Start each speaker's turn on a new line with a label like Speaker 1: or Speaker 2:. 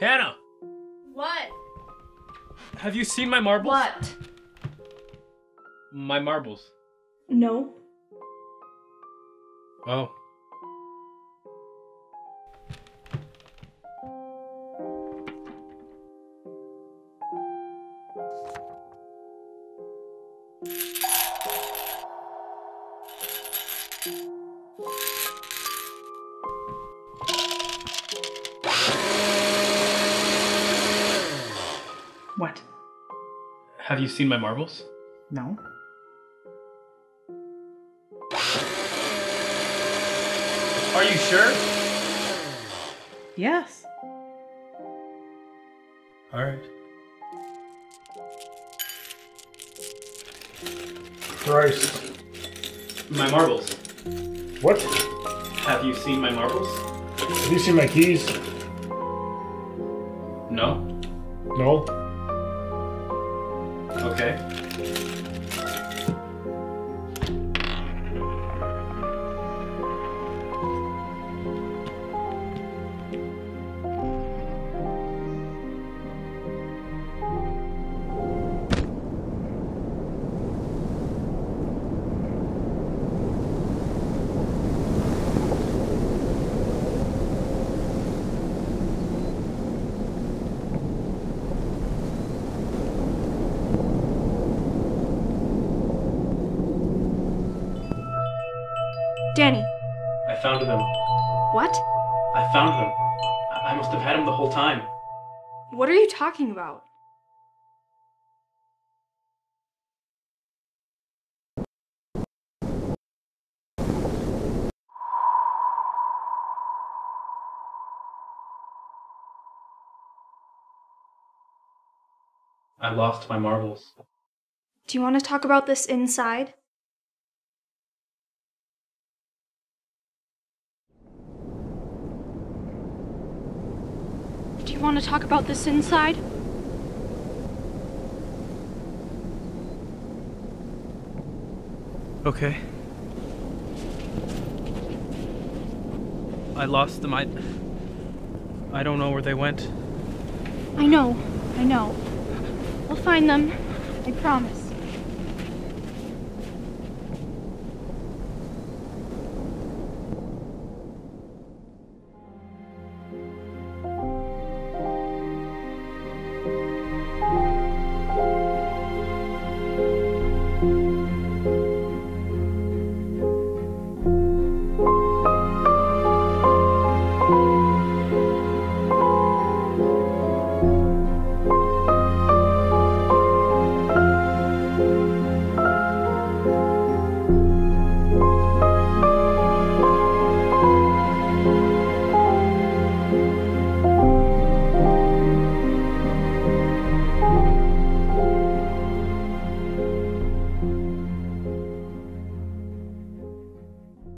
Speaker 1: Hannah,
Speaker 2: What?
Speaker 1: have you seen my marbles?
Speaker 2: What?
Speaker 1: My marbles.
Speaker 2: No.
Speaker 1: Oh. Have you seen my marbles?
Speaker 3: No?
Speaker 1: Are you sure?
Speaker 3: Yes.
Speaker 1: Alright.
Speaker 4: Christ.
Speaker 1: My marbles.
Speaker 4: What?
Speaker 1: Have you seen my marbles?
Speaker 4: Have you seen my keys?
Speaker 1: No?
Speaker 4: No.
Speaker 1: Okay.
Speaker 2: Danny.
Speaker 1: I found them.
Speaker 2: What?
Speaker 1: I found them. I must have had them the whole time.
Speaker 2: What are you talking about?
Speaker 1: I lost my marbles.
Speaker 2: Do you want to talk about this inside? Want to talk about this inside?
Speaker 1: Okay. I lost them. I. I don't know where they went.
Speaker 2: I know, I know. We'll find them. I promise.